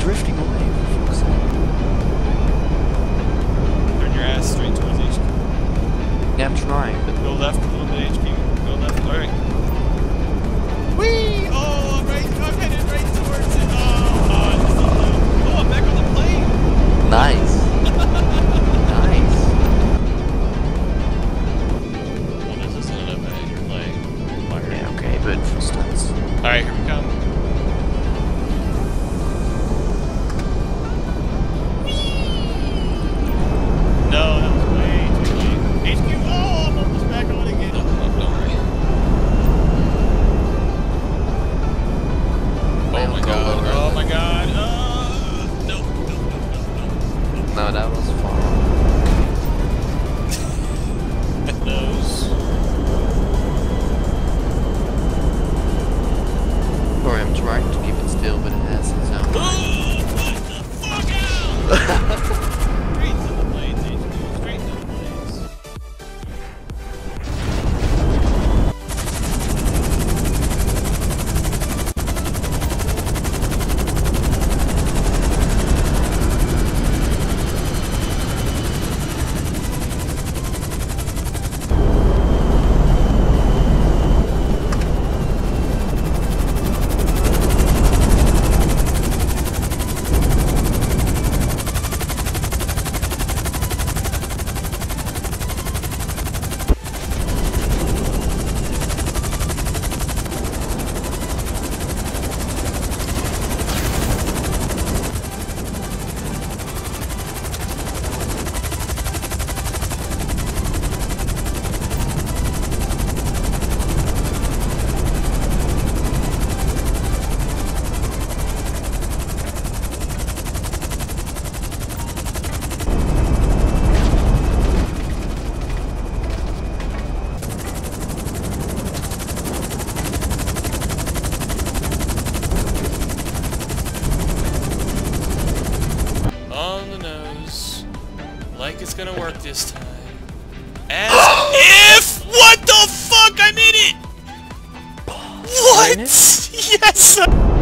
drifting away. Turn your ass straight towards HQ. Yeah, I'm trying. I'm trying to keep it still, but it has its own. it's gonna work this time. As if! What the fuck? I made it! What? Yes!